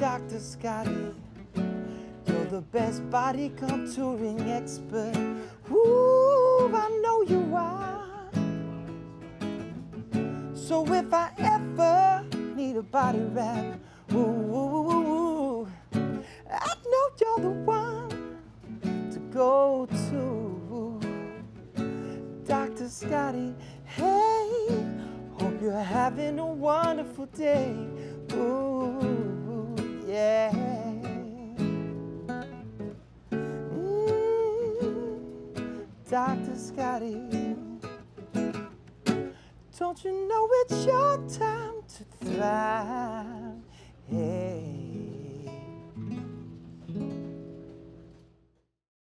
Dr. Scottie. You're the best body contouring expert. Ooh, I know you are. So if I ever need a body wrap, ooh, I know you're the one to go to. Dr. Scottie, hey, hope you're having a wonderful day. Dr. Scottie, don't you know it's your time to thrive? Hey.